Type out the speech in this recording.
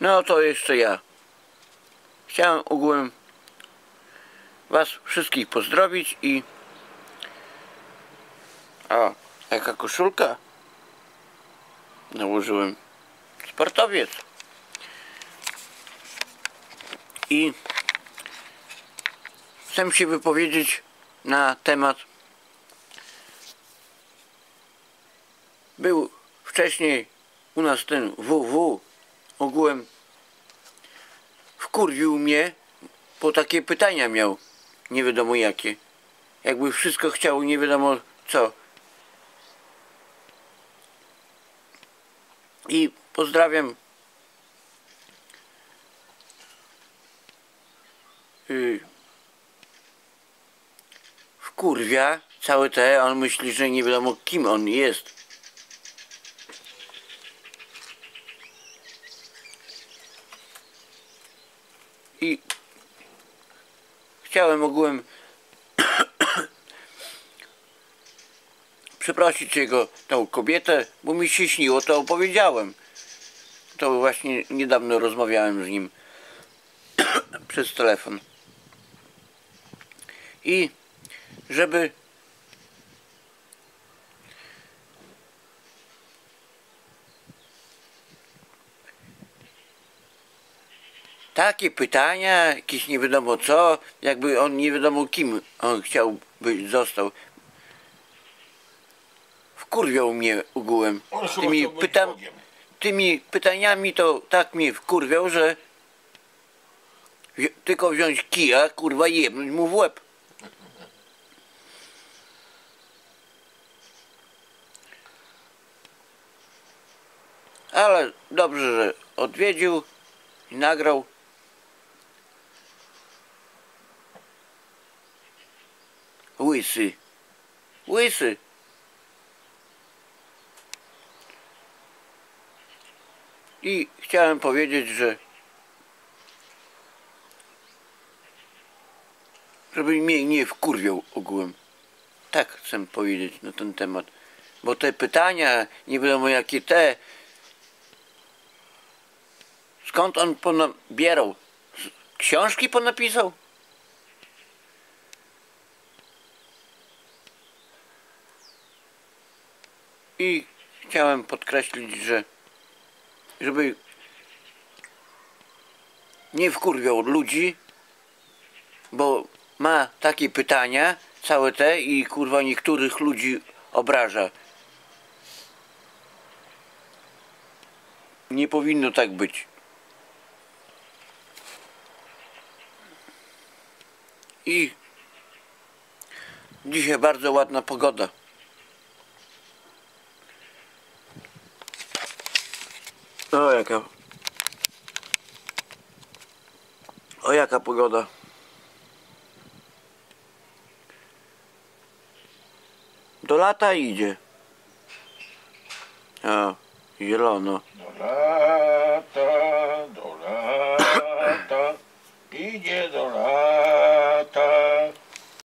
No to jeszcze ja. Chciałem ogółem Was wszystkich pozdrowić i... O, jaka koszulka. Nałożyłem. Sportowiec. I chcę się wypowiedzieć na temat był wcześniej u nas ten WW ogółem wkurwił mnie, bo takie pytania miał, nie wiadomo jakie. Jakby wszystko chciał, nie wiadomo co. I pozdrawiam yy, wkurwia całe te, on myśli, że nie wiadomo kim on jest. I chciałem ogółem przeprosić jego tą kobietę, bo mi się śniło, to opowiedziałem. To właśnie niedawno rozmawiałem z nim przez telefon. I żeby takie pytania, jakieś nie wiadomo co, jakby on nie wiadomo kim on chciał być, został. Wkurwiał mnie ogółem. On chyba Tymi, chciał być pytam, Bogiem. tymi pytaniami to tak mnie wkurwiał, że wzi- tylko wziąć kija, kurwa, jebnąć mu w łeb. Ale dobrze, że odwiedził i nagrał. Łysy. Łysy. I chciałem powiedzieć, że żeby mnie nie wkurwiał ogółem. Tak chcę powiedzieć na ten temat. Bo te pytania, nie wiadomo jakie te, skąd on ponabierał? Książki ponapisał? I chciałem podkreślić, że żeby nie wkurwiał ludzi, bo ma takie pytania, całe te i kurwa niektórych ludzi obraża. Nie powinno tak być. I dzisiaj bardzo ładna pogoda. O jaka. O jaka pogoda. Do lata idzie. O, zielono. Do lata.